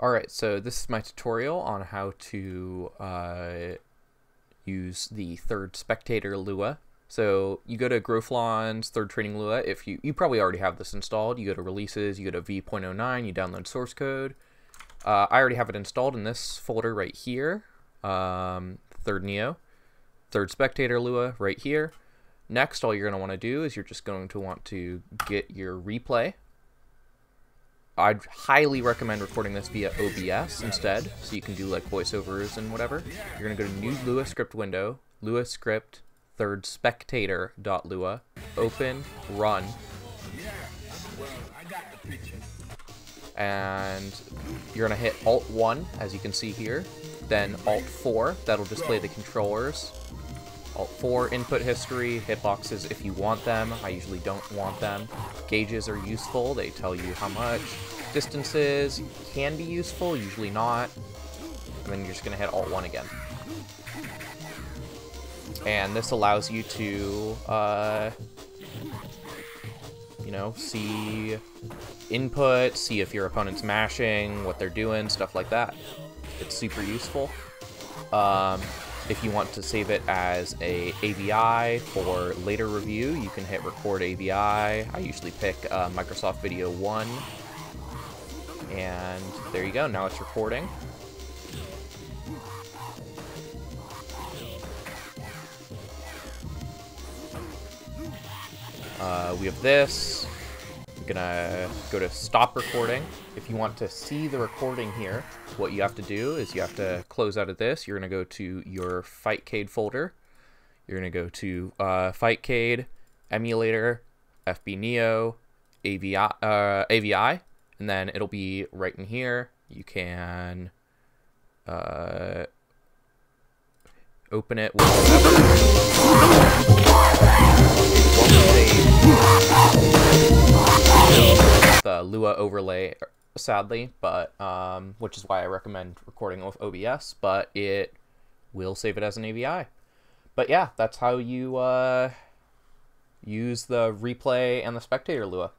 Alright, so this is my tutorial on how to uh, use the third spectator Lua. So you go to Grouflon's third training Lua. If you you probably already have this installed, you go to releases, you go to v.09, you download source code. Uh, I already have it installed in this folder right here. Um, third Neo, third spectator Lua right here. Next, all you're going to want to do is you're just going to want to get your replay I'd highly recommend recording this via OBS instead, so you can do like voiceovers and whatever. You're gonna go to new Lua script window, Lua script, third spectator dot Lua, open, run, and you're gonna hit Alt 1, as you can see here, then Alt 4, that'll display the controllers, Alt 4, input history, hitboxes if you want them. I usually don't want them. Gauges are useful. They tell you how much. Distances can be useful, usually not. And then you're just going to hit Alt 1 again. And this allows you to, uh, you know, see input, see if your opponent's mashing, what they're doing, stuff like that. It's super useful. Um, if you want to save it as a AVI for later review, you can hit record AVI. I usually pick uh, Microsoft Video 1. And there you go, now it's recording. Uh, we have this. Gonna go to stop recording. If you want to see the recording here, what you have to do is you have to close out of this. You're gonna go to your Fightcade folder. You're gonna go to uh, Fightcade, Emulator, FB Neo, AVI, uh, AVI, and then it'll be right in here. You can uh, open it Lua overlay, sadly, but um, which is why I recommend recording with OBS, but it will save it as an AVI. But yeah, that's how you uh, use the replay and the spectator Lua.